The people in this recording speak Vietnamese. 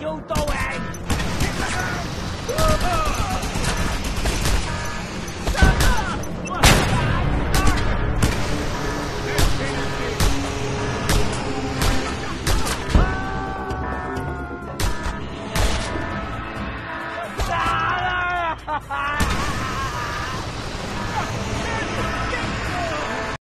you doing? ha ha!